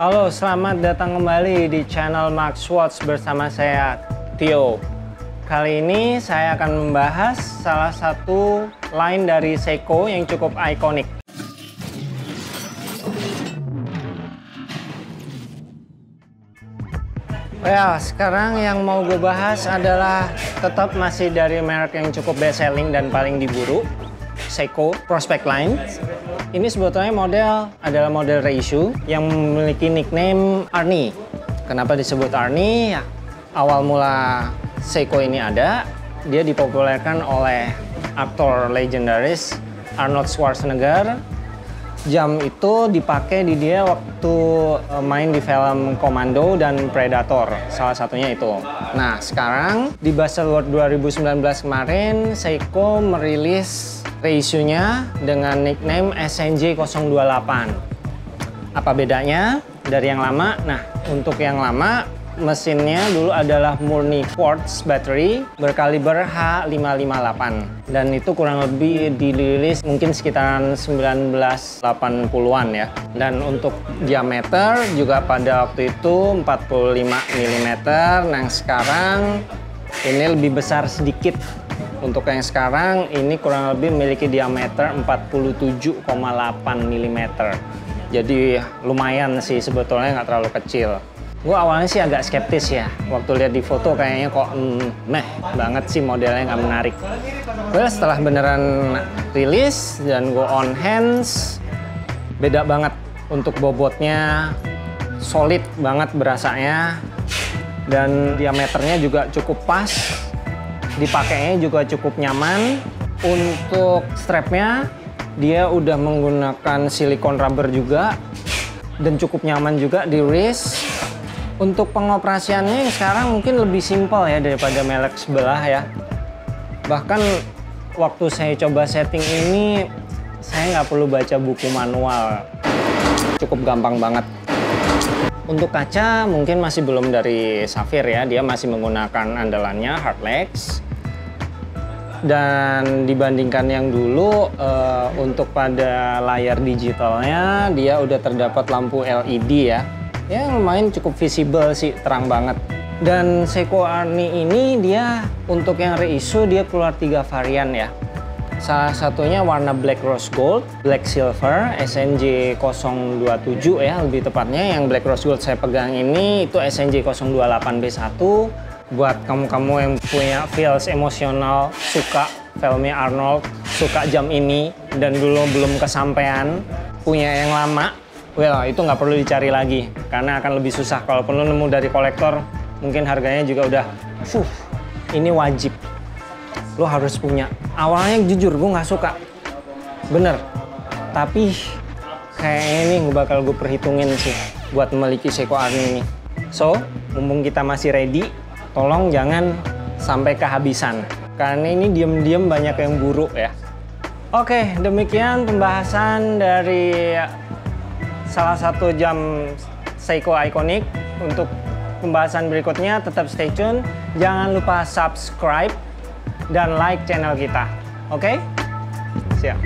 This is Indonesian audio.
Halo, selamat datang kembali di channel Max Watch bersama saya Tio. Kali ini saya akan membahas salah satu line dari Seiko yang cukup ikonik. Ya, sekarang yang mau gue bahas adalah tetap masih dari merek yang cukup best selling dan paling diburu, Seiko Prospect Line. Ini sebetulnya model adalah model reissue yang memiliki nickname Arnie. Kenapa disebut Arnie? Ya, awal mula Seiko ini ada, dia dipopulerkan oleh aktor legendaris Arnold Schwarzenegger. Jam itu dipakai di dia waktu eh, main di film Commando dan Predator, salah satunya itu. Nah, sekarang di Baselworld 2019 kemarin, Seiko merilis reissue-nya dengan nickname SNJ 028. Apa bedanya? Dari yang lama? Nah, untuk yang lama mesinnya dulu adalah murni quartz battery berkaliber H558 dan itu kurang lebih dirilis mungkin sekitaran 1980-an ya. Dan untuk diameter juga pada waktu itu 45 mm nah sekarang ini lebih besar sedikit untuk yang sekarang ini kurang lebih memiliki diameter 47,8 mm. Jadi lumayan sih sebetulnya nggak terlalu kecil. Gue awalnya sih agak skeptis ya. Waktu lihat di foto kayaknya kok mm, meh banget sih modelnya nggak menarik. Well setelah beneran rilis dan gue on hands, beda banget untuk bobotnya, solid banget berasanya. Dan diameternya juga cukup pas dipakainya juga cukup nyaman. Untuk strapnya dia udah menggunakan silikon rubber juga dan cukup nyaman juga di wrist. Untuk pengoperasiannya sekarang mungkin lebih simpel ya daripada merek sebelah ya. Bahkan waktu saya coba setting ini saya nggak perlu baca buku manual. Cukup gampang banget. Untuk kaca mungkin masih belum dari Safir ya, dia masih menggunakan andalannya Hardlex dan dibandingkan yang dulu uh, untuk pada layar digitalnya dia udah terdapat lampu LED ya. Ya lumayan cukup visible sih terang banget. Dan Seiko Arni ini dia untuk yang reissue dia keluar tiga varian ya. Salah satunya warna black rose gold black silver SNJ 027 ya lebih tepatnya. Yang black rose gold saya pegang ini itu SNJ 028 B1 buat kamu-kamu yang punya feels emosional, suka filmnya Arnold, suka jam ini, dan dulu belum kesampaian, punya yang lama, well itu nggak perlu dicari lagi, karena akan lebih susah. Kalau perlu nemu dari kolektor, mungkin harganya juga udah, fuh, ini wajib. Lo harus punya. Awalnya jujur, gue nggak suka. Bener. Tapi kayaknya ini gue bakal gue perhitungin sih buat memiliki Seiko Arni ini. So, mumpung kita masih ready, tolong jangan sampai kehabisan karena ini diam-diam banyak yang buruk ya. Oke demikian pembahasan dari salah satu jam Seiko Iconic. Untuk pembahasan berikutnya tetap stay tune. Jangan lupa subscribe dan like channel kita. Oke? Siap